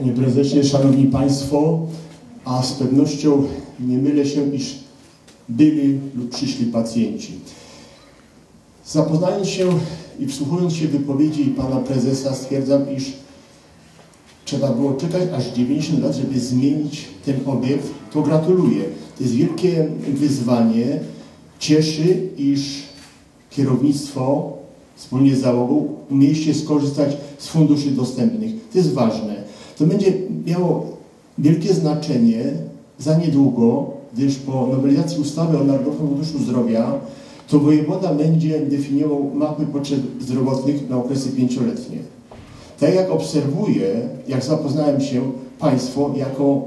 Panie Prezesie, Szanowni Państwo, a z pewnością nie mylę się, iż byli lub przyszli pacjenci. Zapoznając się i wsłuchując się w wypowiedzi Pana Prezesa stwierdzam, iż trzeba było czekać aż 90 lat, żeby zmienić ten obiekt. To gratuluję. To jest wielkie wyzwanie. Cieszy, iż kierownictwo wspólnie z załogą umieliście skorzystać z funduszy dostępnych. To jest ważne. To będzie miało wielkie znaczenie za niedługo, gdyż po nowelizacji ustawy o Narodowym Funduszu Zdrowia to wojewoda będzie definiował mapy potrzeb zdrowotnych na okresy pięcioletnie. Tak jak obserwuję, jak zapoznałem się, Państwo jako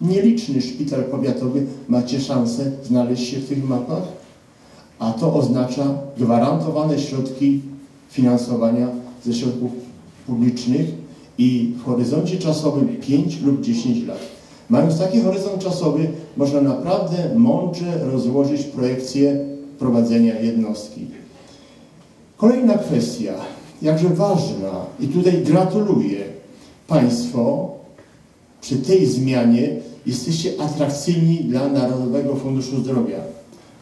nieliczny szpital powiatowy macie szansę znaleźć się w tych mapach, a to oznacza gwarantowane środki finansowania ze środków publicznych i w horyzoncie czasowym 5 lub 10 lat. Mając taki horyzont czasowy, można naprawdę mądrze rozłożyć projekcję prowadzenia jednostki. Kolejna kwestia, jakże ważna i tutaj gratuluję Państwo przy tej zmianie jesteście atrakcyjni dla Narodowego Funduszu Zdrowia.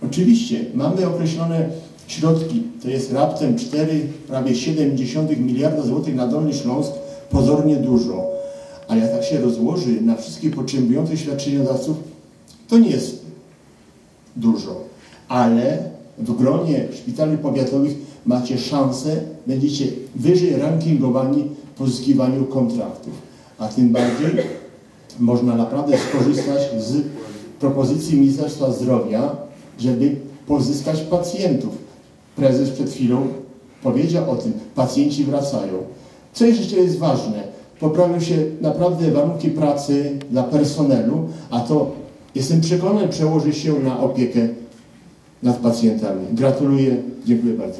Oczywiście mamy określone środki, to jest raptem 4, prawie 7 miliarda złotych na Dolny Śląsk, pozornie dużo. Ale jak tak się rozłoży na wszystkich potrzebujących świadczeniodawców, to nie jest dużo. Ale w gronie szpitali powiatowych macie szansę, będziecie wyżej rankingowani w pozyskiwaniu kontraktów. A tym bardziej można naprawdę skorzystać z propozycji Ministerstwa Zdrowia, żeby pozyskać pacjentów. Prezes przed chwilą powiedział o tym, pacjenci wracają. Co jeszcze jest ważne? Poprawią się naprawdę warunki pracy dla personelu, a to jestem przekonany przełoży się na opiekę nad pacjentami. Gratuluję, dziękuję bardzo.